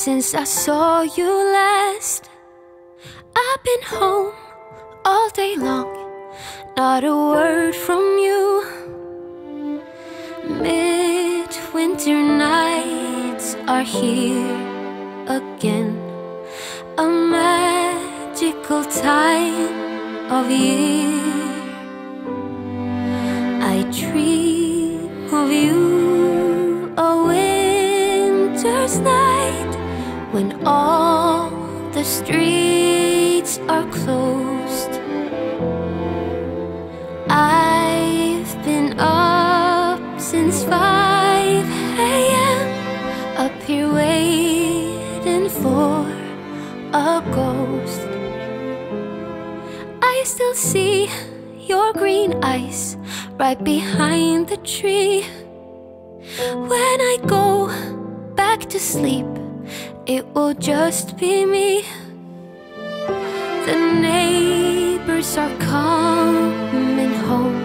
since I saw you last. I've been home all day long, not a word from you. Midwinter nights are here again, a magical time of year. I dream of you a winter's night when all the streets are closed. I've been up since 5 a.m. up here waiting for a ghost. I still see your green eyes right behind the tree. When I go back to sleep, it will just be me. The neighbors are coming home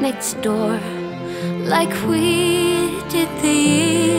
next door, like we did the